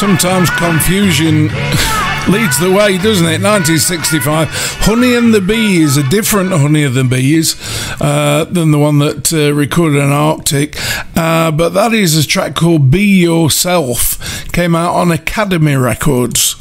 sometimes confusion leads the way, doesn't it? 1965. Honey and the Bee is a different Honey and the Bees uh, than the one that uh, recorded in Arctic. Uh, but that is a track called Be Yourself. Came out on Academy Records.